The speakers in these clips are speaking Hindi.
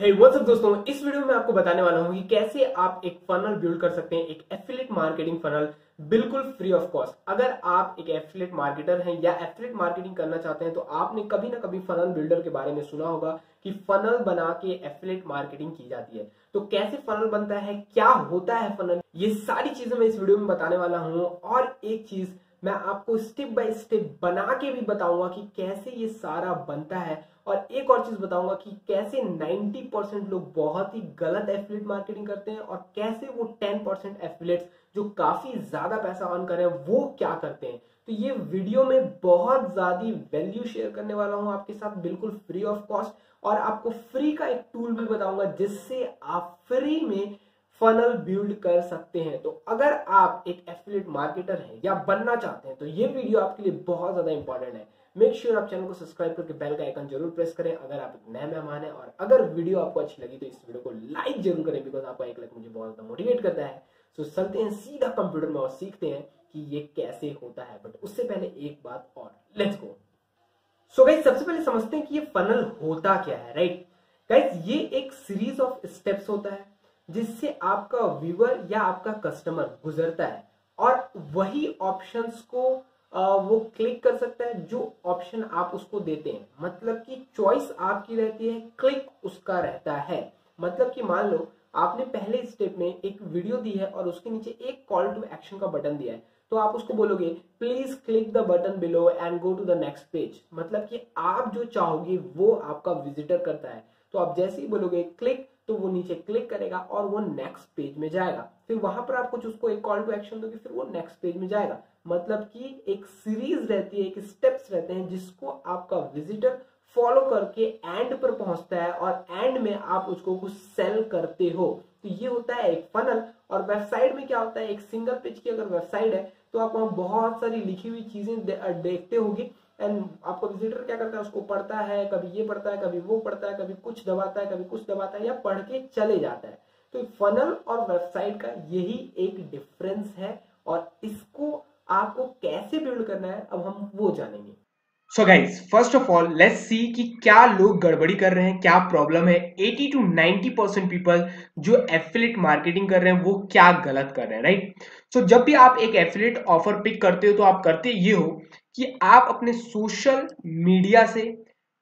हे अप दोस्तों? इस वीडियो में आपको बताने वाला हूँ कि कैसे आप एक फनल बिल्ड कर सकते हैं, एक एफिलेट मार्केटिंग फनल बिल्कुल फ्री ऑफ़ कॉस्ट अगर आप एक एफिलेट मार्केटर हैं या एफिलेट मार्केटिंग करना चाहते हैं तो आपने कभी ना कभी फनल बिल्डर के बारे में सुना होगा कि फनल बना के एफिलेट मार्केटिंग की जाती है। तो कैसे फनल बनता है, क्या होता है फनल ये सारी चीज़ें मैं इस वीडियो में बताने वाला हूँ। और एक चीज़ मैं आपको स्टेप बाय स्टेप बना के भी बताऊँगा कि कैसे ये सारा बनता है। और एक और चीज़ बताऊँगा कि कैसे 90 परसेंट लोग बहुत ही गलत एफिलेट मार्केटिंग करते हैं और कैसे वो 10 परसेंट एफिलेट्स जो काफ़ी ज़्यादा पैसा ऑन कर वो क्या करते हैं। तो ये वीडियो में बहुत ज़्यादा वैल्यू शेयर करने वाला हूँ आपके साथ, बिल्कुल फ्री ऑफ़ कॉस्ट और आपको फ्री का एक टूल भी बताऊँगा जिससे आप फ्री में फनल बिल्ड कर सकते हैं। तो अगर आप एक एफिलेट मार्केटर हैं या बनना चाहते हैं तो ये वीडियो आपके लिए बहुत ज़्यादा इंपॉर्टेंट है। मेक श्योर आप चैनल को सब्सक्राइब करके बेल का आइकन ज़रूर प्रेस करें। अगर आप एक नए मेहमान हैं और अगर वीडियो आपको अच्छी लगी तो इस वीडियो को लाइक ज़रूर करें बिकॉज़ आपका एक लाइक मुझे बहुत ज़्यादा मोटिवेट करता है। सो चलते हैं सीधा कंप्यूटर में और सीखते हैं कि ये कैसे होता है। बट उससे पहले एक बात और लेट्स गो सो गाइस सबसे पहले समझते हैं कि ये फनल होता क्या है राइट गाइस ये एक सीरीज़ ऑफ़ स्टेप्स होता है जिससे आपका व्यूअर या आपका कस्टमर गुजरता है और वही ऑप्शंस को वो क्लिक कर सकता है, जो ऑप्शन आप उसको देते हैं। मतलब कि चॉइस आपकी रहती है क्लिक उसका रहता है। मतलब कि मान लो, आपने पहले स्टेप में एक वीडियो दी है और उसके नीचे एक कॉल टू एक्शन का बटन दिया है। तो आप उसको बोलोगे please click the button below and go to the next page मतलब कि आप जो चाहोगे, वो आपका विजिटर करता है। तो आप जैसे ही बोलोगे क्लिक तो वो नीचे क्लिक करेगा और वो नेक्स्ट पेज में जाएगा। फिर वहाँ पर आप कुछ उसको एक कॉल टू एक्शन दोगे, फिर वो नेक्स्ट पेज में जाएगा। मतलब कि एक सीरीज़ रहती है एक स्टेप्स रहते हैं जिसको आपका विजिटर फॉलो करके एंड पर पहुँचता है और एंड में आप उसको कुछ सेल करते हो। तो ये होता है एक फनल और वेबसाइट में क्या होता है एक सिंगल पेज की अगर वेबसाइट है तो आप वहाँ बहुत सारी लिखी हुई चीज़ें दे, देखते होगी। एंड आपका विजिटर क्या करता है उसको पढ़ता है कभी ये पढ़ता है कभी वो पढ़ता है कभी कुछ दबाता है कभी कुछ दबाता है या पढ़ के चले जाता है। तो फनल और वेबसाइट का यही एक डिफरेंस है बिल्ड करना है अब हम वो जानेंगे। So guys first of all let's see कि क्या लोग गड़बड़ी कर रहे हैं क्या प्रॉब्लम है। 80 टू 90 परसेंट पीपल जो एफिलेट मार्केटिंग कर रहे हैं वो क्या गलत कर रहे हैं राइट सो so, जब भी आप एक एफिलेट ऑफ़र पिक करते हो तो आप करते ये हो कि आप अपने सोशल मीडिया से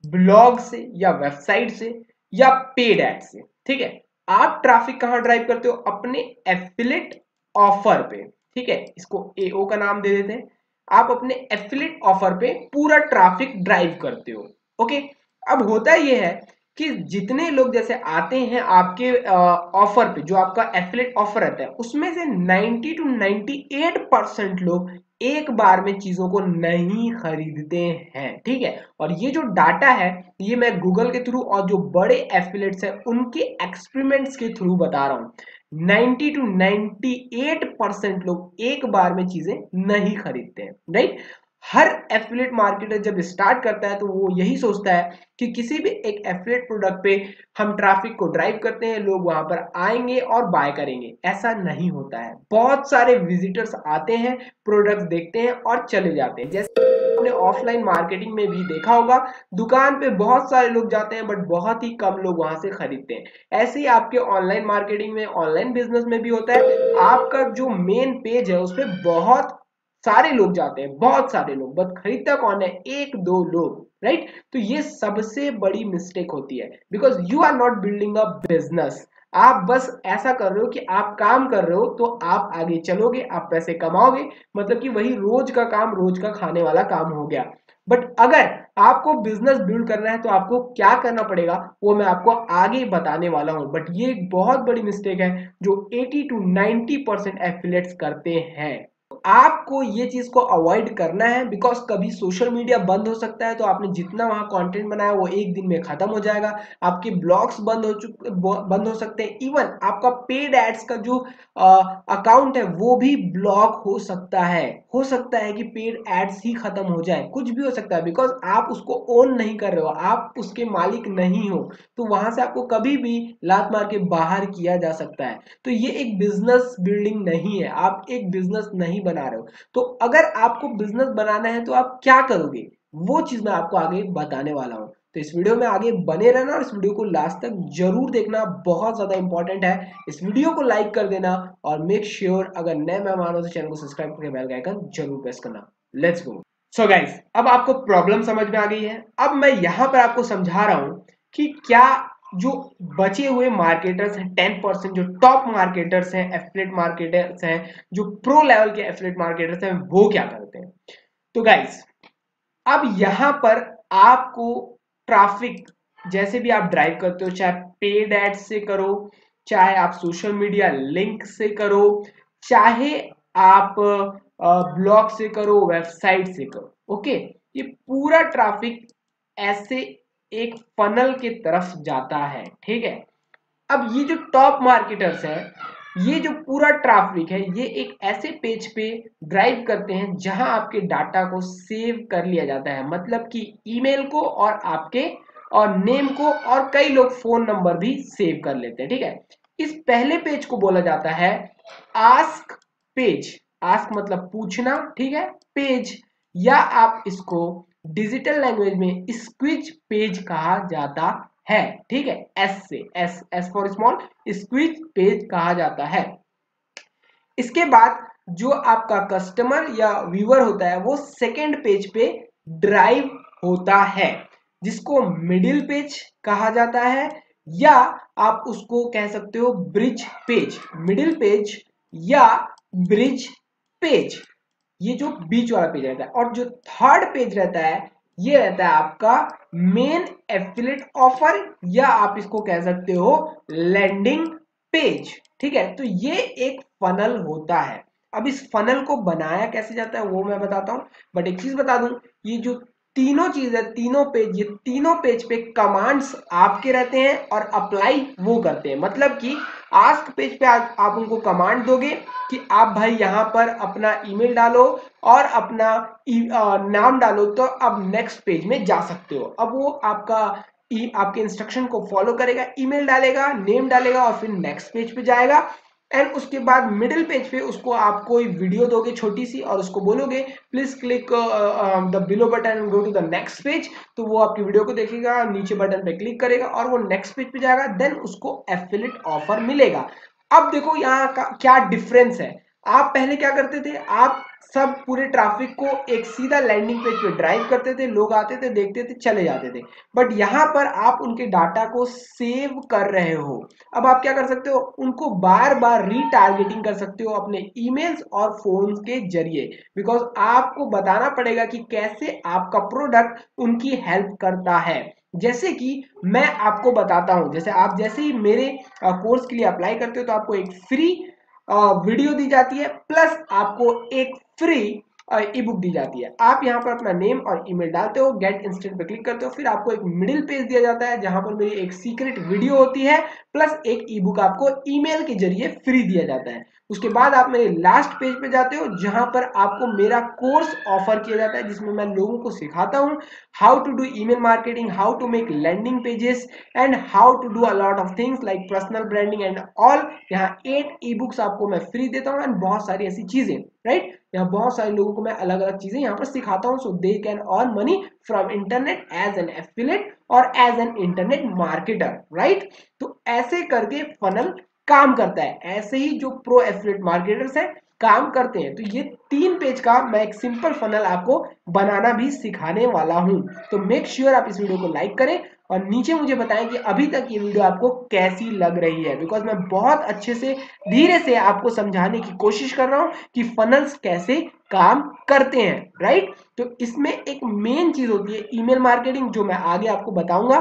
ब्लॉग से या वेबसाइट से या पेड एड से ठीक है? आप ट्रैफ़िक कहाँ ड्राइव करते हो? अपने एफिलेट ऑफ़र पे ठीक है? इसको एओ का नाम दे देते हैं। आप अपने एफिलेट ऑफ़र पे पूरा ट्रैफ़िक ड्राइव करते हो। ओके अब होता यह है कि जितने लोग जैसे आते हैं आपके ऑफ़र पे, जो आपका एफिलेट ऑफ़र रहता है, उसमें से 90 टू 98 परसेंट लोग एक बार में चीज़ों को नहीं खरीदते हैं, ठीक है? और ये जो डाटा है, ये मैं गूगल के थ्रू और जो बड़े एफिलेट्स हैं, उनके एक्सपेरिमेंट्स के थ्रू बता रहा हूँ। 90 टू 98 परसेंट लोग एक बार में चीज़ें नहीं खरीदते हैं राइट हर एफिलेट मार्केटर जब स्टार्ट करता है तो वो यही सोचता है कि किसी भी एक एफिलेट प्रोडक्ट पे हम ट्रैफ़िक को ड्राइव करते हैं, लोग वहाँ पर आएँगे और बाय करेंगे। ऐसा नहीं होता है। बहुत सारे विजिटर्स आते हैं प्रोडक्ट्स देखते हैं और चले जाते हैं। जैसे आपने ऑफलाइन मार्केटिंग में भी देखा होगा, दुकान पे बहुत सारे लोग जाते हैं बट बहुत ही कम लोग वहाँ से खरीदते हैं। ऐसे ही आपके ऑनलाइन मार्केटिंग में ऑनलाइन बिज़नेस में भी होता है। आपका जो मेन पेज है, उस पर बहुत सारे लोग जाते हैं, बहुत सारे लोग बट खरीदता कौन है? एक, दो लोग राइट तो ये सबसे बड़ी मिस्टेक होती है because you are not building a business आप बस ऐसा कर रहे हो कि आप काम कर रहे हो तो आप आगे चलोगे, आप पैसे कमाओगे मतलब कि वही रोज का काम, रोज का खाने वाला काम हो गया। बट अगर आपको बिज़नेस बिल्ड करना है तो आपको क्या करना पड़ेगा? वो मैं आपको आगे बताने वाला हूँ। बट ये एक बहुत बड़ी मिस्टेक है, जो 80 टू 90 परसेंट एफिलेट्स करते हैं। आपको ये चीज़ को अवॉइड करना है बिकॉज़ कभी सोशल मीडिया बंद हो सकता है तो आपने जितना वहाँ कंटेंट बनाया, वो एक दिन में खत्म हो जाएगा। आपके ब्लॉग्स बंद हो चुके बंद हो सकते हैं। इवन आपका पेड एड्स का जो अकाउंट है, वो भी ब्लॉक हो सकता है। हो सकता है कि पेड एड्स ही खत्म हो जाए, कुछ भी हो सकता है बिकॉज़ आप उसको ओन नहीं कर रहे हो, आप उसके मालिक नहीं हो तो वहाँ से आपको कभी भी लात मार के बाहर किया जा सकता है। तो ये एक बिज़नेस बिल्डिंग नहीं है, आप एक बिज़नेस नहीं बना रहे हो। तो अगर आपको बिज़नेस बनाना है तो आप क्या करोगे? वो चीज़ मैं आपको आगे बताने वाला हूँ। तो इस वीडियो में आगे बने रहना और इस वीडियो को लास्ट तक ज़रूर देखना बहुत ज़्यादा इंपॉर्टेंट है। इस वीडियो को लाइक कर देना और मेक श्योर sure, अगर नए मेहमान हो तो चैनल को सब्सक्राइब करके बेल आइकन ज़रूर प्रेस करना। लेट्स गो सो गाइस अब आपको प्रॉब्लम समझ में आ गई है। अब मैं यहाँ पर आपको समझा रहा हूँ कि क्या जो बचे हुए मार्केटर्स हैं टेन परसेंट जो टॉप मार्केटर्स हैं एफलेट मार्केटर्स हैं जो प्रो लेवल के एफलेट मार्केटर्स हैं वो क्या करते हैं? तो गाइस अब यहाँ पर आपको ट्रैफ़िक, जैसे भी आप ड्राइव करते हो, चाहे पेड एड से करो, चाहे आप सोशल मीडिया लिंक से करो, चाहे आप ब्लॉग से करो वेबसाइट से करो ओके ये पूरा ट्रैफ़िक ऐसे एक फनल के तरफ़ जाता है, ठीक है? अब ये जो टॉप मार्केटर्स है ये जो पूरा ट्रैफ़िक है, ये एक ऐसे पेज पे ड्राइव करते हैं जहाँ आपके डाटा को सेव कर लिया जाता है। मतलब कि ईमेल को और आपके और नेम को और कई लोग फ़ोन नंबर भी सेव कर लेते हैं, ठीक है? इस पहले पेज को बोला जाता है आस्क पेज आस्क मतलब पूछना, ठीक है? पेज या आप इसको डिजिटल लैंग्वेज में स्क्विच पेज कहा जाता है, ठीक है? एस से S S for small squeeze page कहा जाता है। इसके बाद जो आपका कस्टमर या व्यूअर होता है, वो सेकेंड पेज पे ड्राइव होता है, जिसको मिडिल पेज कहा जाता है, या आप उसको कह सकते हो ब्रिज पेज मिडिल पेज या ब्रिज पेज ये जो बीच वाला पेज रहता है, और जो थर्ड पेज रहता है ये रहता है आपका मेन एफिलेट ऑफ़र या आप इसको कह सकते हो लैंडिंग पेज ठीक है? तो ये एक फनल होता है। अब इस फनल को बनाया कैसे जाता है वो मैं बताता हूँ बट एक चीज़ बता दूँ, ये जो तीनों चीज़ है, तीनों पेज ये तीनों पेज पे कमांड्स आपके रहते हैं और अप्लाई वो करते हैं। मतलब कि आस्क पेज पे आप उनको कमांड दोगे कि आप भाई यहाँ पर अपना ईमेल डालो और अपना आ, नाम डालो तो अब नेक्स्ट पेज में जा सकते हो। अब वो आपका आपके इंस्ट्रक्शन को फॉलो करेगा ईमेल डालेगा नेम डालेगा और फिर नेक्स्ट पेज पे जाएगा। एंड उसके बाद मिडिल पेज पे उसको आप कोई वीडियो दोगे छोटी सी और उसको बोलोगे please click the below button go to the next page तो वो आपकी वीडियो को देखेगा, नीचे बटन पे क्लिक करेगा और वो नेक्स्ट पेज पे जाएगा देन उसको एफिलिट ऑफ़र मिलेगा। अब देखो यहाँ का क्या डिफरेंस है। आप पहले क्या करते थे? आप सब पूरे ट्रैफ़िक को एक सीधा लैंडिंग पेज पे ड्राइव करते थे, लोग आते थे, देखते थे, चले जाते थे। बट यहाँ पर आप उनके डाटा को सेव कर रहे हो। अब आप क्या कर सकते हो? उनको बार बार रीटारगेटिंग कर सकते हो अपने ईमेल्स और फ़ोन के ज़रिए। बिकॉज़ आपको बताना पड़ेगा कि कैसे आपका प्रोडक्ट उनकी हेल्प करता है। जैसे कि मैं आपको बताता हूँ, जैसे आप जैसे ही मेरे कोर्स के लिए अप्लाई करते हो तो आपको एक फ्री वीडियो दी जाती है प्लस आपको एक फ्री ई बुक दी जाती है। आप यहाँ पर अपना नेम और ईमेल डालते हो गेट इंस्टेंट पे क्लिक करते हो, फिर आपको एक मिडिल पेज दिया जाता है, जहाँ पर मेरी एक सीक्रेट वीडियो होती है प्लस एक ई बुक आपको ईमेल के ज़रिए फ्री दिया जाता है। उसके बाद आप मेरे लास्ट पेज पे जाते हो, जहाँ पर आपको मेरा कोर्स ऑफ़र किया जाता है, जिसमें मैं लोगों को सिखाता हूँ how to do email marketing how to make landing pages and how to do a lot of things like personal branding and all यहाँ एट ई बुक्स आपको मैं फ्री देता हूँ एंड बहुत सारी ऐसी चीज़ें राइट right? यहाँ बहुत सारे लोगों को मैं अलग अलग चीज़ें यहाँ पर सिखाता हूँ so they can earn money from internet as an affiliate और as an internet marketer right तो ऐसे करके फनल काम करता है। ऐसे ही जो प्रो एफिलेट मार्केटर्स है, काम करते हैं। तो ये तीन पेज का मैं एक सिंपल फनल आपको बनाना भी सिखाने वाला हूँ। तो मेक श्योर sure आप इस वीडियो को लाइक करें और नीचे मुझे बताएँ कि अभी तक ये वीडियो आपको कैसी लग रही है। बिकॉज़ मैं बहुत अच्छे से, धीरे से आपको समझाने की कोशिश कर रहा हूँ कि फनल्स कैसे काम करते हैं। राइट तो इसमें एक मेन चीज़ होती है ईमेल मार्केटिंग जो मैं आगे आपको बताऊँगा।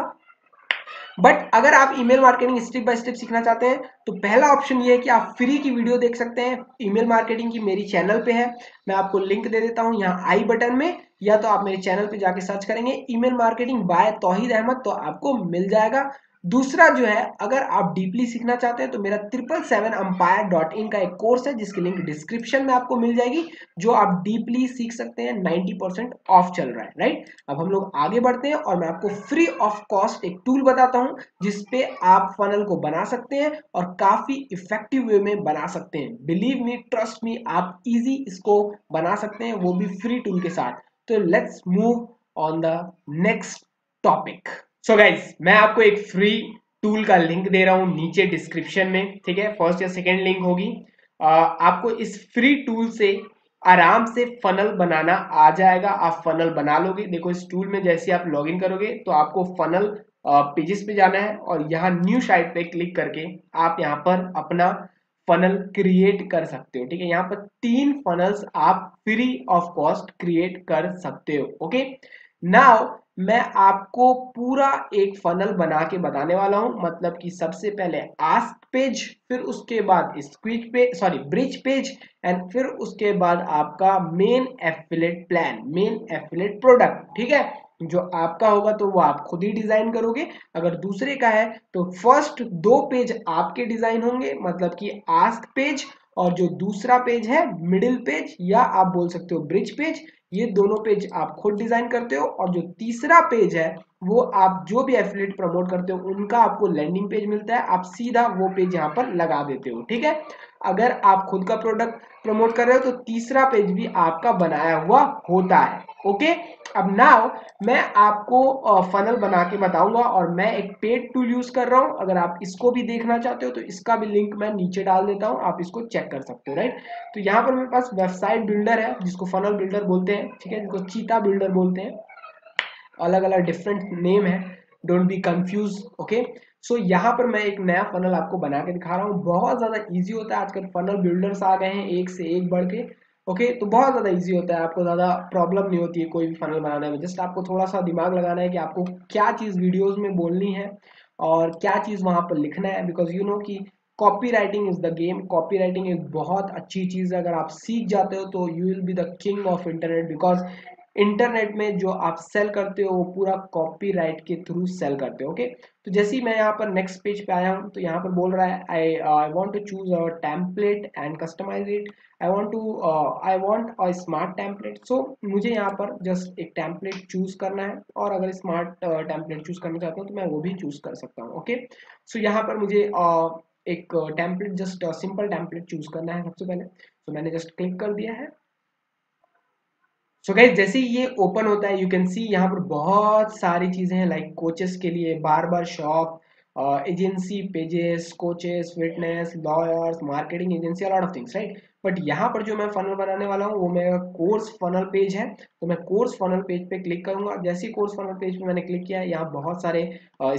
बट अगर आप email marketing step by step सीखना चाहते हैं तो पहला ऑप्शन ये है कि आप फ्री की वीडियो देख सकते हैं। ईमेल मार्केटिंग की मेरी चैनल पे है। मैं आपको लिंक दे देता हूँ यहाँ आई बटन में। या तो आप मेरे चैनल पे जाके सर्च करेंगे। Email marketing by Tohid Ahmad तो आपको मिल जाएगा। दूसरा जो है, अगर आप डीपली सीखना चाहते हैं तो मेरा triple seven empire dot in का एक कोर्स है, जिसकी लिंक डिस्क्रिप्शन में आपको मिल जाएगी, जो आप डीपली सीख सकते हैं 90 परसेंट ऑफ़ चल रहा है राइट अब हम लोग आगे बढ़ते हैं और मैं आपको फ्री ऑफ़ कॉस्ट एक टूल बताता हूँ, जिसपे आप फनल को बना सकते हैं और काफ़ी इफ़ेक्टिव वे में बना सकते हैं। बिलीव मी ट्रस्ट मी आप इजी इसको बना सकते हैं, वो भी फ्री टूल के साथ। तो let's move on the next topic so guys मैं आपको एक फ्री टूल का लिंक दे रहा हूँ नीचे डिस्क्रिप्शन में, ठीक है? फ़र्स्ट या सेकेंड लिंक होगी। आपको इस फ्री टूल से आराम से फनल बनाना आ जाएगा। आप फनल बना लोगे। देखो, इस टूल में जैसे आप लॉगिन करोगे तो आपको फनल पेजेस पे जाना है और यहाँ न्यू साइट पे क्लिक करके आप यहाँ पर अपना फनल क्रिएट कर सकते हो, ठीक है? यहाँ पर तीन फनल्स आप फ्री ऑफ़ कॉस्ट क्रिएट कर सकते हो ओके नाउ मैं आपको पूरा एक फनल बना के बताने वाला हूँ। मतलब कि सबसे पहले आस्क पेज फिर उसके बाद squeeze page sorry bridge page and फिर उसके बाद आपका main affiliate plan main affiliate product ठीक है? जो आपका होगा तो वो आप खुद ही डिज़ाइन करोगे। अगर दूसरे का है तो फ़र्स्ट दो पेज आपके डिज़ाइन होंगे। मतलब कि आस्क पेज और जो दूसरा पेज है मिडिल पेज या आप बोल सकते हो ब्रिज पेज ये दोनों पेज आप खुद डिज़ाइन करते हो और जो तीसरा पेज है, वो आप जो भी एफिलेट प्रमोट करते हो, उनका आपको लैंडिंग पेज मिलता है। आप सीधा वो पेज यहाँ पर लगा देते हो, ठीक है? अगर आप खुद का प्रोडक्ट प्रमोट कर रहे हो तो तीसरा पेज भी आपका बनाया हुआ होता है ओके अब नाउ मैं आपको फनल बना के बताऊँगा और मैं एक पेड टूल यूज़ कर रहा हूँ। अगर आप इसको भी देखना चाहते हो तो इसका भी लिंक मैं नीचे डाल देता हूँ। आप इसको चेक कर सकते हो राइट तो यहाँ पर मेरे पास वेबसाइट बिल्डर है, जिसको फनल बिल्डर बोलते हैं, ठीक है? जिसको चीता बिल्डर बोलते हैं। अलग अलग डिफरेंट नेम है। Don't be confuse okay so यहाँ पर मैं एक नया फनल आपको बना के दिखा रहा हूँ। बहुत ज़्यादा ईजी होता है। आजकल फनल बिल्डर्स आ गए हैं, एक से एक बढ़ के। ओके तो बहुत ज़्यादा इजी होता है, आपको ज़्यादा प्रॉब्लम नहीं होती है कोई भी फनल बनाने में। जस्ट आपको थोड़ा सा दिमाग लगाना है कि आपको क्या चीज़ वीडियोज़ में बोलनी है और क्या चीज़ वहाँ पर लिखना है बिकॉज़ यू नो कि copywriting is the game copywriting एक बहुत अच्छी चीज़ है। अगर आप सीख जाते हो तो you will be the king of internet because internet में जो आप सेल करते हो वो पूरा कॉपीराइट के थ्रू सेल करते हो ओके? तो जैसे ही मैं यहाँ पर नेक्स्ट पेज पे आया हूँ तो यहाँ पर बोल रहा है I I want to choose a template and customize it I want to I want a smart template so मुझे यहाँ पर जस्ट एक टेम्पलेट चूज़ करना है और अगर स्मार्ट टेम्पलेट चूज़ करना चाहता हूँ तो मैं वो भी चूज़ कर सकता हूँ ओके? सो यहाँ पर मुझे uh, एक template just simple template choose करना है सबसे पहले। तो so, मैंने जस्ट क्लिक कर दिया है। सो गाइज़ जैसे ही ये ओपन होता है यू कैन सी यहाँ पर बहुत सारी चीज़ें हैं लाइक कोचेस के लिए barber shop agency pages coaches fitness lawyers marketing agency lot of things right but यहाँ पर जो मैं फनल बनाने वाला हूँ, वो मेरा कोर्स फनल पेज है। तो मैं कोर्स फनल पेज पे क्लिक करूँगा। जैसे ही कोर्स फनल पेज पे मैंने क्लिक किया, यहाँ बहुत सारे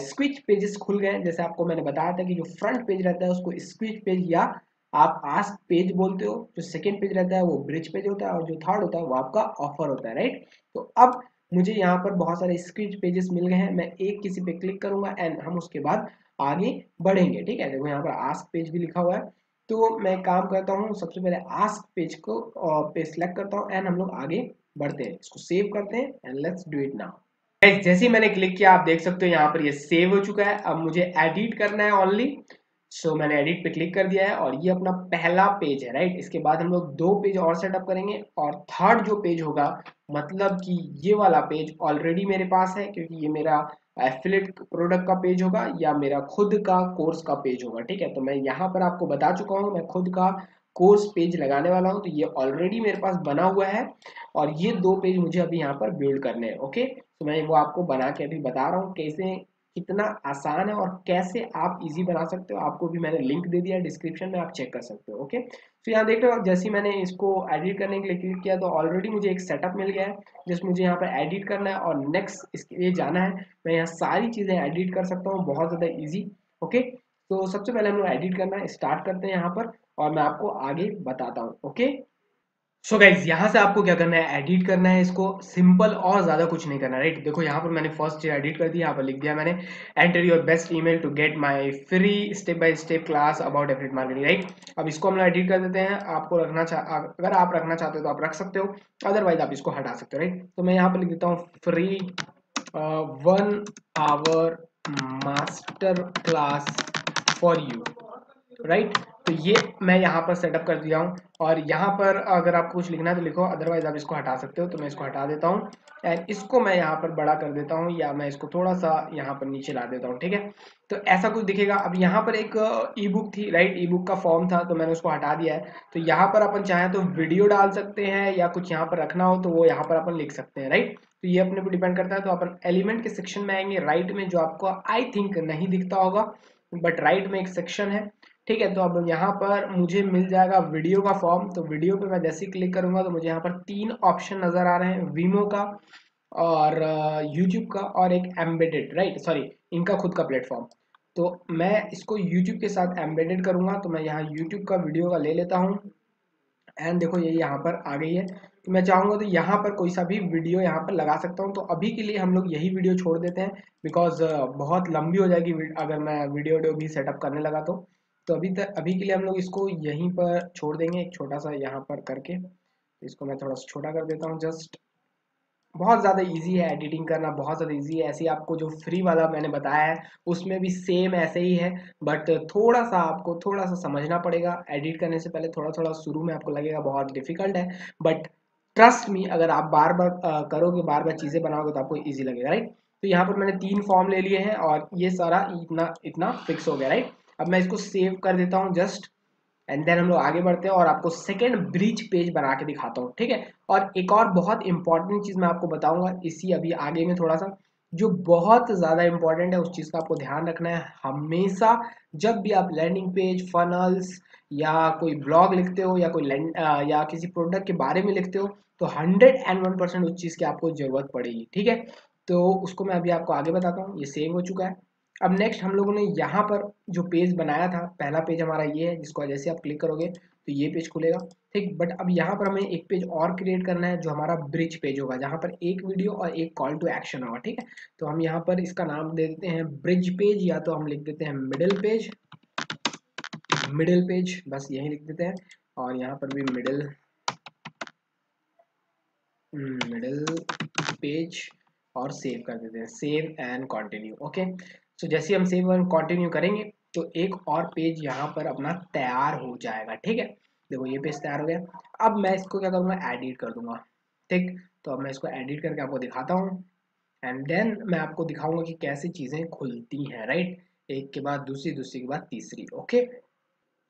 स्क्विच पेजेस खुल गए जैसे आपको मैंने बताया था कि जो फ्रंट पेज रहता है, उसको स्क्विच पेज या आप आस्क पेज बोलते हो, जो सेकेंड पेज रहता है, वो ब्रिज पेज होता है, और जो थर्ड होता है, वो आपका ऑफ़र होता है राइट तो अब मुझे यहाँ पर बहुत सारे स्क्रीच पेजेस मिल गए हैं, मैं एक किसी पे क्लिक करूँगा एंड हम उसके बाद आगे बढ़ेंगे, ठीक है? देखो यहाँ पर आस्क पेज भी लिखा हुआ है। तो मैं काम करता हूँ, सबसे पहले आस्क पेज को पे सिलेक्ट करता हूँ एंड हम लोग आगे बढ़ते हैं। इसको सेव करते हैं and let's do it now जैसे ही मैंने क्लिक किया, आप देख सकते हो यहाँ पर ये सेव हो चुका है। अब मुझे एडिट करना है ओनली सो so, मैंने एडिट पे क्लिक कर दिया है और ये अपना पहला पेज है राइट इसके बाद हम लोग दो पेज और सेटअप करेंगे और थर्ड जो पेज होगा मतलब कि ये वाला पेज ऑलरेडी मेरे पास है क्योंकि ये मेरा एफिलेट प्रोडक्ट का पेज होगा या मेरा खुद का कोर्स का पेज होगा ठीक है? तो मैं यहाँ पर आपको बता चुका हूँ मैं खुद का कोर्स पेज लगाने वाला हूँ तो ये ऑलरेडी मेरे पास बना हुआ है और ये दो पेज मुझे अभी यहाँ पर बिल्ड करने हैं ओके तो मैं वो आपको बना के अभी बता रहा हूँ कैसे कितना आसान है और कैसे आप इजी बना सकते हो, आपको भी मैंने लिंक दे दिया डिस्क्रिप्शन में, आप चेक कर सकते हो ओके तो यहाँ देख रहे हो, जैसे मैंने इसको एडिट करने के लिए क्लिक किया तो ऑलरेडी मुझे एक सेटअप मिल गया है जिस मुझे यहाँ पर एडिट करना है और नेक्स्ट इसके लिए जाना है। मैं यहाँ सारी चीज़ें एडिट कर सकता हूँ, बहुत ज़्यादा ईजी ओके तो सबसे पहले हम लोग एडिट करना है स्टार्ट करते हैं यहाँ पर और मैं आपको आगे बताता हूँ ओके सो गाइज़ यहाँ से आपको क्या करना है? एडिट करना है इसको। सिंपल और ज़्यादा कुछ नहीं करना राइट देखो, यहाँ पर मैंने फ़र्स्ट चीज़ एडिट कर दिया यहाँ पर लिख दिया मैंने enter your best email to get my free step by step class about affiliate marketing right अब इसको हम लोग एडिट कर देते हैं। आपको रखना चाह अगर आप रखना चाहते हो तो आप रख सकते हो अदरवाइज़ आप इसको हटा सकते हो राइट तो मैं यहाँ पर लिख देता हूँ free one hour master class for you right तो ये मैं यहाँ पर सेटअप कर दिया हूँ। और यहाँ पर अगर आपको कुछ लिखना है तो लिखो अदरवाइज़ आप इसको हटा सकते हो तो मैं इसको हटा देता हूँ। एंड इसको मैं यहाँ पर बड़ा कर देता हूँ, या मैं इसको थोड़ा सा यहाँ पर नीचे ला देता हूँ, ठीक है? तो ऐसा कुछ दिखेगा। अब यहाँ पर एक ई बुक थी राइट ई बुक का फॉर्म था तो मैंने उसको हटा दिया है। तो यहाँ पर अपन चाहें तो वीडियो डाल सकते हैं, या कुछ यहाँ पर रखना हो तो वो यहाँ पर अपन लिख सकते हैं राइट तो ये अपने पर डिपेंड करता है। तो अपन एलिमेंट के सेक्शन में आएँगे। राइट में जो आपको आई थिंक नहीं दिखता होगा बट राइट में एक सेक्शन है। ठीक है तो अब यहाँ पर मुझे मिल जाएगा वीडियो का फॉर्म तो वीडियो पे मैं जैसे ही क्लिक करूँगा तो मुझे यहाँ पर तीन ऑप्शन नज़र आ रहे हैं। वीमो का और यूट्यूब का और एक एम्बेडेड राइट सॉरी इनका खुद का प्लेटफॉर्म तो मैं इसको यूट्यूब के साथ एम्बेडेड करूँगा तो मैं यहाँ यूट्यूब का वीडियो का ले लेता हूँ। एंड देखो, ये यहाँ पर आ गई है। तो मैं चाहूँगा तो यहाँ पर कोई सा भी वीडियो यहाँ पर लगा सकता हूँ। तो अभी के लिए हम लोग यही वीडियो छोड़ देते हैं बिकॉज़ बहुत लंबी हो जाएगी अगर मैं वीडियो वीडियो भी सेटअप करने लगा तो। तो अभी तक, अभी के लिए हम लोग इसको यहीं पर छोड़ देंगे, एक छोटा सा यहाँ पर करके। इसको मैं थोड़ा सा छोटा कर देता हूँ, जस्ट बहुत ज़्यादा इजी है एडिटिंग करना, बहुत ज़्यादा इजी है। ऐसे आपको जो फ्री वाला मैंने बताया है, उसमें भी सेम ऐसे ही है बट थोड़ा सा आपको थोड़ा सा समझना पड़ेगा। एडिट करने से पहले थोड़ा थोड़ा शुरू में आपको लगेगा बहुत डिफ़िकल्ट है बट ट्रस्ट मी अगर आप बार बार करोगे बार बार चीज़ें बनाओगे तो आपको ईजी लगेगा राइट तो यहाँ पर मैंने तीन फॉर्म ले लिए हैं और ये सारा इतना इतना फिक्स हो गया राइट अब मैं इसको सेव कर देता हूँ जस्ट एंड देन हम लोग आगे बढ़ते हैं और आपको सेकेंड ब्रिज पेज बना के दिखाता हूँ, ठीक है? और एक और बहुत इंपॉर्टेंट चीज़ मैं आपको बताऊँगा, इसी अभी आगे में थोड़ा सा, जो बहुत ज़्यादा इंपॉर्टेंट है, उस चीज़ का आपको ध्यान रखना है। हमेशा जब भी आप लैंडिंग पेज फनल्स या कोई ब्लॉग लिखते हो, या कोई या किसी प्रोडक्ट के बारे में लिखते हो तो हंड्रेड एंड वन परसेंट उस चीज़ की आपको ज़रूरत पड़ेगी, ठीक है? तो उसको मैं अभी आपको आगे बताता हूँ, ये सेव हो चुका है। अब नेक्स्ट हम लोगों ने यहाँ पर जो पेज बनाया था, पहला पेज हमारा ये है, जिसको जैसे आप क्लिक करोगे तो ये पेज खुलेगा। ठीक बट अब यहाँ पर हमें एक पेज और क्रिएट करना है, जो हमारा ब्रिज पेज होगा, जहाँ पर एक वीडियो और एक कॉल टू एक्शन होगा, ठीक है? तो हम यहाँ पर इसका नाम दे देते हैं ब्रिज पेज या तो हम लिख देते हैं मिडिल पेज मिडिल पेज बस यही लिख देते हैं, और यहाँ पर भी मिडिल मिडिल पेज और सेव कर देते हैं। Save and continue okay so जैसे हम सेव और कंटिन्यू करेंगे तो एक और पेज यहाँ पर अपना तैयार हो जाएगा, ठीक है? देखो ये पेज तैयार हो गया। अब मैं इसको क्या करूँगा? एडिट कर दूँगा, ठीक? तो अब मैं इसको एडिट करके आपको दिखाता हूँ। एंड देन मैं आपको दिखाऊँगा कि कैसे चीज़ें खुलती हैं राइट एक के बाद दूसरी दूसरी के बाद तीसरी ओके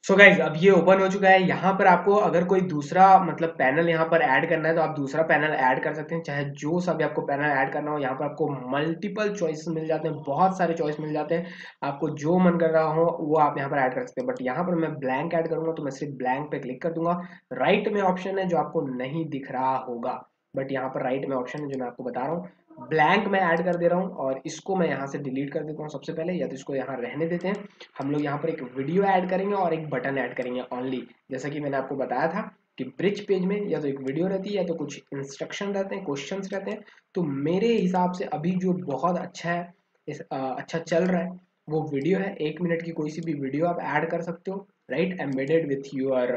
सो so गाइज़ अब ये ओपन हो चुका है। यहाँ पर आपको अगर कोई दूसरा मतलब पैनल यहाँ पर ऐड करना है तो आप दूसरा पैनल ऐड कर सकते हैं। चाहे जो सा भी आपको पैनल ऐड करना हो, यहाँ पर आपको मल्टीपल चॉइस मिल जाते हैं। बहुत सारे चॉइस मिल जाते हैं। आपको जो मन कर रहा हो, वो आप यहाँ पर ऐड कर सकते हैं। बट यहाँ पर मैं ब्लैंक ऐड करूँगा तो मैं सिर्फ़ ब्लैंक पे क्लिक कर दूँगा। राइट में ऑप्शन है जो आपको नहीं दिख रहा होगा। बट यहाँ पर राइट में ऑप्शन है जो मैं आपको बता रहा हूँ। ब्लैंक मैं ऐड कर दे रहा हूँ और इसको मैं यहाँ से डिलीट कर देता हूँ सबसे पहले या तो इसको यहाँ रहने देते हैं। हम लोग यहाँ पर एक वीडियो ऐड करेंगे और एक बटन ऐड करेंगे ओनली जैसा कि मैंने आपको बताया था कि ब्रिज पेज में या तो एक वीडियो रहती है या तो कुछ इंस्ट्रक्शन रहते हैं क्वेश्चन रहते हैं। तो मेरे हिसाब से अभी जो बहुत अच्छा है इस आ, अच्छा चल रहा है वो वीडियो है। एक मिनट की कोई सी भी वीडियो आप ऐड कर सकते हो right embedded with your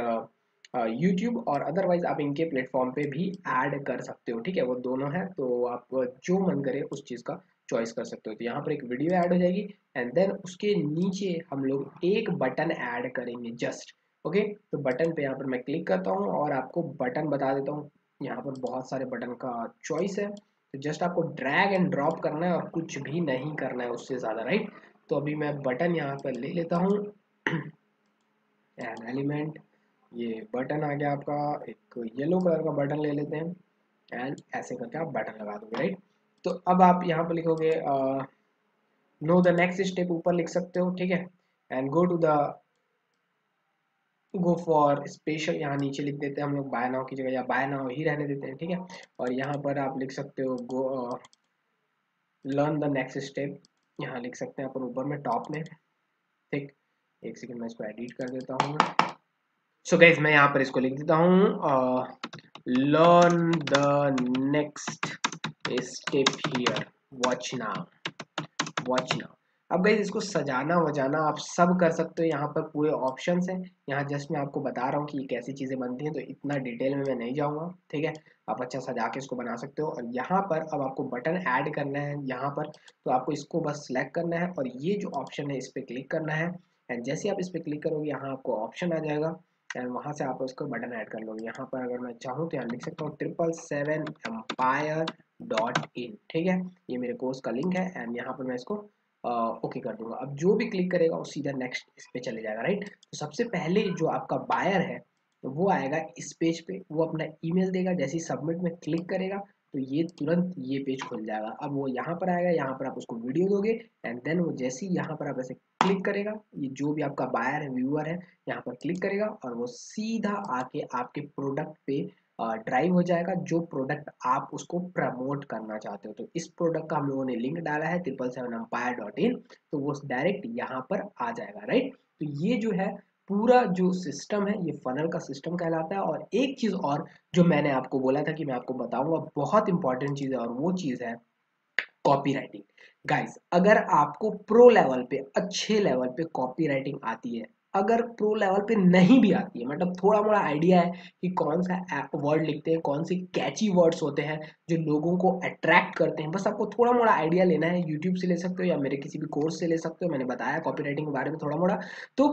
YouTube और अदरवाइज़ आप इनके प्लेटफॉर्म पे भी ऐड कर सकते हो, ठीक है? वो दोनों है तो आप जो मन करे उस चीज़ का चॉइस कर सकते हो। तो यहाँ पर एक वीडियो ऐड हो जाएगी एंड देन उसके नीचे हम लोग एक बटन ऐड करेंगे जस्ट ओके तो बटन पे यहाँ पर मैं क्लिक करता हूँ और आपको बटन बता देता हूँ। यहाँ पर बहुत सारे बटन का चॉइस है। तो जस्ट आपको ड्रैग एंड ड्रॉप करना है और कुछ भी नहीं करना है उससे ज़्यादा राइट तो अभी मैं बटन यहाँ पर ले लेता हूँ। एन एलिमेंट ये बटन आ गया आपका, एक येलो कलर का बटन ले लेते हैं एंड ऐसे करके आप बटन लगा दोगे राइट तो अब आप यहाँ पर लिखोगे नो द नेक्स्ट स्टेप ऊपर लिख सकते हो, ठीक है? And go to the go for special यहाँ नीचे लिख देते हैं हम लोग बाय नाव की जगह, या बाय नाव ही रहने देते हैं, ठीक है? और यहाँ पर आप लिख सकते हो go learn the next step यहाँ लिख सकते हैं अपन ऊपर में टॉप में, ठीक? एक सेकंड मैं इसको एडिट कर देता हूँ। सो गैस मैं यहाँ पर इसको लिख देता हूँ learn the next step here watch now watch now अब गैस इसको सजाना वजाना आप सब कर सकते हो। यहाँ पर पूरे ऑप्शन हैं। यहाँ जस्ट मैं आपको बता रहा हूँ कि ये कैसी चीज़ें बनती हैं तो इतना डिटेल में मैं नहीं जाऊँगा, ठीक है? आप अच्छा सजा के इसको बना सकते हो। और यहाँ पर अब आपको बटन ऐड करना है, यहाँ पर। तो आपको इसको बस सेलेक्ट करना है और ये जो ऑप्शन है, इस पर क्लिक करना है। एंड जैसे आप इस पर क्लिक करोगे, यहाँ आपको ऑप्शन आ जाएगा। एंड वहाँ से आप उसको बटन ऐड कर लोगे। यहाँ पर अगर मैं चाहूँ तो यहाँ लिख सकता हूँ triple seven empire dot in ठीक है? ये मेरे कोर्स का लिंक है एंड यहाँ पर मैं इसको ओके कर दूँगा। अब जो भी क्लिक करेगा वो सीधा नेक्स्ट इस पे चले जाएगा राइट तो सबसे पहले जो आपका बायर है, वो आएगा इस पेज पे। वो अपना ईमेल देगा, जैसे ही सबमिट में क्लिक करेगा तो ये तुरंत ये पेज खुल जाएगा। अब वो यहाँ पर आएगा, यहाँ पर आप उसको वीडियो दोगे एंड देन वो जैसे ही यहाँ पर आप ऐसे क्लिक करेगा, ये जो भी आपका बायर है व्यूअर है, यहाँ पर क्लिक करेगा और वो सीधा आके आपके प्रोडक्ट पे ड्राइव हो जाएगा, जो प्रोडक्ट आप उसको प्रमोट करना चाहते हो। तो इस प्रोडक्ट का हम लोगों ने लिंक डाला है triple seven empire dot in तो वो डायरेक्ट यहाँ पर आ जाएगा राइट तो ये जो है पूरा जो सिस्टम है, ये फनल का सिस्टम कहलाता है। और एक चीज़ और जो मैंने आपको बोला था कि मैं आपको बताऊँगा, बहुत इंपॉर्टेंट चीज़ है और वो चीज़ है कॉपी राइटिंग गाइज़ अगर आपको प्रो लेवल पे, अच्छे लेवल पे कॉपी राइटिंग आती है, अगर प्रो लेवल पे नहीं भी आती है मतलब थोड़ा मोड़ा आइडिया है कि कौन सा वर्ड लिखते हैं, कौन से कैची वर्ड्स होते हैं जो लोगों को अट्रैक्ट करते हैं। बस आपको थोड़ा मोड़ा आइडिया लेना है यूट्यूब से ले सकते हो या मेरे किसी भी कोर्स से ले सकते हो। मैंने बताया कॉपी राइटिंग के बारे में थोड़ा मोड़ा तो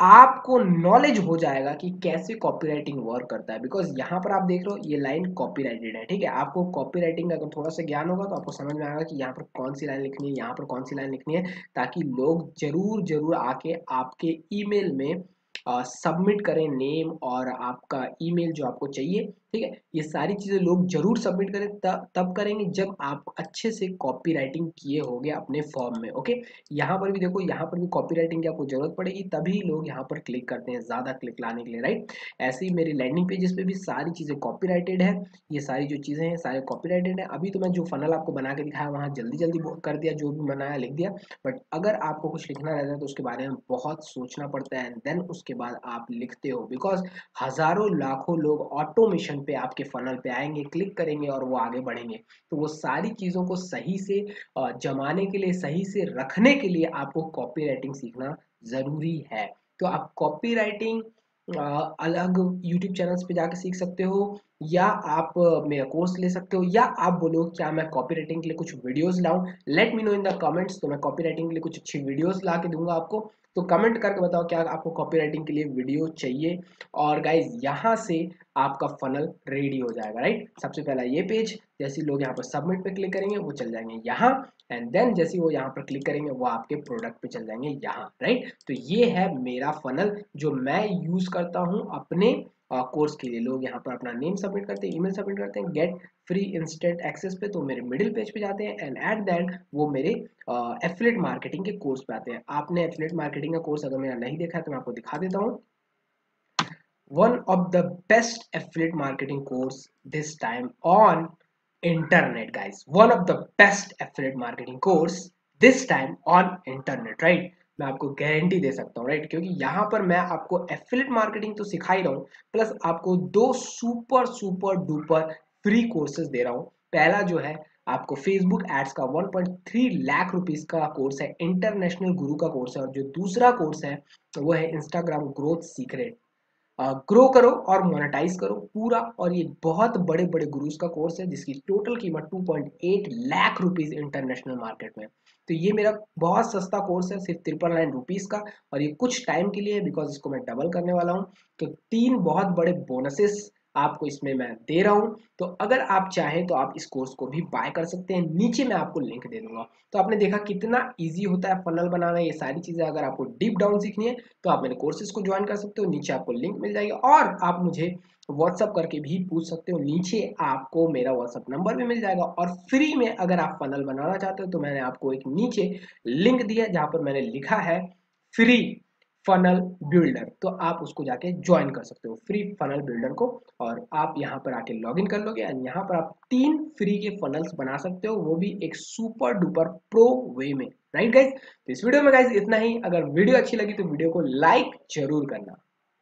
आपको नॉलेज हो जाएगा कि कैसे कॉपीराइटिंग वर्क करता है। बिकॉज़ यहाँ पर आप देख रहे हो, ये लाइन कॉपीराइटेड है, ठीक है? आपको कॉपीराइटिंग का अगर थोड़ा सा ज्ञान होगा तो आपको समझ में आएगा कि यहाँ पर कौन सी लाइन लिखनी है, यहाँ पर कौन सी लाइन लिखनी है, ताकि लोग ज़रूर ज़रूर आके आपके ईमेल में सबमिट करें नेम और आपका ईमेल जो आपको चाहिए ठीक है? ये सारी चीज़ें लोग ज़रूर सबमिट करें तब तब करेंगे जब आप अच्छे से कॉपी राइटिंग किए होंगे अपने फॉर्म में ओके यहाँ पर भी देखो, यहाँ पर भी कॉपी राइटिंग की आपको ज़रूरत पड़ेगी, तभी लोग यहाँ पर क्लिक करते हैं, ज़्यादा क्लिक लाने के लिए राइट ऐसे ही मेरी लैंडिंग पेजेस पे भी सारी चीज़ें कॉपी राइटेड है, ये सारी जो चीज़ें हैं, सारे कॉपी राइटेड है। अभी तो मैं जो फनल आपको बना के दिखाया, वहाँ जल्दी जल्दी कर दिया, जो भी बनाया, लिख दिया। बट अगर आपको कुछ लिखना रहता है तो उसके बारे में बहुत सोचना पड़ता है देन उसके बाद आप लिखते हो बिकॉज़ हज़ारों, लाखों लोग ऑटोमेशन पे आपके फनल पे आएँगे क्लिक करेंगे और वो आगे बढ़ेंगे। तो वो सारी चीज़ों को सही से जमाने के लिए, सही से रखने के लिए आपको कॉपी राइटिंग सीखना ज़रूरी है। तो आप कॉपी राइटिंग अलग यूट्यूब चैनल्स पे जाके सीख सकते हो। या आप मेरा कोर्स ले सकते हो, या आप बोलो, क्या मैं कॉपी राइटिंग के लिए कुछ वीडियोस लाऊं? Let me know in the comments तो मैं कॉपी राइटिंग के लिए कुछ अच्छी वीडियोस ला के दूँगा आपको। तो कमेंट करके बताओ, क्या आपको कॉपी राइटिंग के लिए वीडियो चाहिए? और गाइज़ यहाँ से आपका फनल रेडी हो जाएगा राइट सबसे पहला ये पेज जैसे लोग यहाँ पर सबमिट पे क्लिक करेंगे, वो चल जाएँगे यहाँ एंड देन जैसे वो यहाँ पर क्लिक करेंगे, वो आपके प्रोडक्ट पे चल जाएँगे यहाँ राइट तो ये है मेरा फनल जो मैं यूज़ करता हूँ अपने कोर्स के लिए लोग यहाँ पर अपना नेम सबमिट करते हैं ईमेल सबमिट करते हैं गेट फ्री इंस्टेंट एक्सेस पे तो मेरे मिडिल पेज पे जाते हैं एंड एट दैट वो मेरे एफिलेट मार्केटिंग के कोर्स पे आते हैं। आपने एफिलेट मार्केटिंग का कोर्स अगर मेरा नहीं देखा है तो मैं आपको दिखा देता हूँ। One of the best affiliate marketing course this time on internet guys one of the best affiliate marketing course this time on internet right मैं आपको गारंटी दे सकता हूँ राइट क्योंकि यहाँ पर मैं आपको एफिलेट मार्केटिंग तो सिखा ही रहा हूँ प्लस आपको दो super super duper free courses दे रहा हूँ। पहला जो है, आपको फेसबुक एड्स का 1.3 लाख रुपीस का कोर्स है इंटरनेशनल गुरु का कोर्स है, और जो दूसरा कोर्स है, वो है इंस्टाग्राम ग्रोथ सीक्रेट ग्रो करो और मोनेटाइज करो पूरा। और ये बहुत बड़े बड़े गुरुज का कोर्स है, जिसकी टोटल कीमत 2.8 लाख रुपीस इंटरनेशनल मार्केट में तो ये मेरा बहुत सस्ता कोर्स है, सिर्फ़ ट्रिपल नाइन रुपीज़ का। और ये कुछ टाइम के लिए बिकॉज़ इसको मैं डबल करने वाला हूँ। तो तीन बहुत बड़े बोनसेस आपको इसमें मैं दे रहा हूँ। तो अगर आप चाहें तो आप इस कोर्स को भी बाय कर सकते हैं। नीचे मैं आपको लिंक दे दूँगा। तो आपने देखा कितना इजी होता है फनल बनाना, ये सारी चीज़ें अगर आपको डीप डाउन सीखनी है तो आप मेरे कोर्सेज को ज्वाइन कर सकते हो। नीचे आपको लिंक मिल जाएगी और आप मुझे व्हाट्सअप करके भी पूछ सकते हो। नीचे आपको मेरा व्हाट्सअप नंबर भी मिल जाएगा और फ्री में अगर आप फनल बनाना चाहते हो तो मैंने आपको एक नीचे लिंक दिया जहाँ पर मैंने लिखा है फ्री फनल बिल्डर तो आप उसको जाके ज्वाइन कर सकते हो फ्री फनल बिल्डर को और आप यहाँ पर आके लॉगिन कर लोगे एंड यहाँ पर आप तीन फ्री के फनल्स बना सकते हो, वो भी एक सुपर डुपर प्रो वे में। राइट गाइज़ तो इस वीडियो में गाइज़ इतना ही। अगर वीडियो अच्छी लगी तो वीडियो को लाइक ज़रूर करना।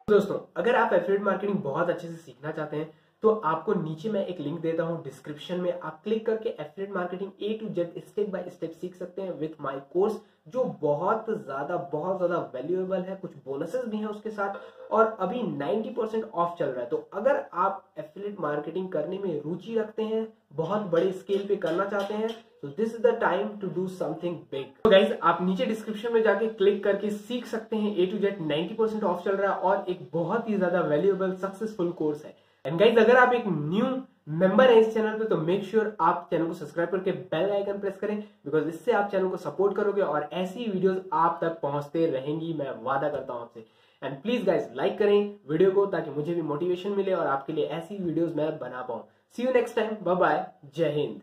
दोस्तों, अगर आप एफिलेट मार्केटिंग बहुत अच्छे से सीखना चाहते हैं तो आपको नीचे मैं एक लिंक देता हूँ डिस्क्रिप्शन में आप क्लिक करके affiliate marketing A to Z step by step सीख सकते हैं विथ माय कोर्स जो बहुत ज़्यादा बहुत ज़्यादा वैल्यूएबल है। कुछ बोनसेस भी हैं उसके साथ और अभी 90 परसेंट ऑफ़ चल रहा है। तो अगर आप एफिलेट मार्केटिंग करने में रुचि रखते हैं, बहुत बड़े स्केल पे करना चाहते हैं तो this is the time to do something big तो गाइज़ आप नीचे डिस्क्रिप्शन में जाके क्लिक करके सीख सकते हैं A to Z 90 percent off चल रहा है और एक बहुत ही ज़्यादा वैल्यूएबल सक्सेसफुल कोर्स है। एंड गाइज़ अगर आप एक न्यू मेंबर है इस चैनल पे तो मेक श्योर sure आप चैनल को सब्सक्राइब करके बेल आइकन प्रेस करें बिकॉज़ इससे आप चैनल को सपोर्ट करोगे और ऐसी वीडियोस आप तक पहुँचते रहेंगी, मैं वादा करता हूँ आपसे। एंड प्लीज़ गाइज़ लाइक करें वीडियो को, ताकि मुझे भी मोटिवेशन मिले और आपके लिए ऐसी वीडियोज़ मैं बना पाऊँ। See you next time bye Jai Hind.